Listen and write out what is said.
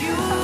you.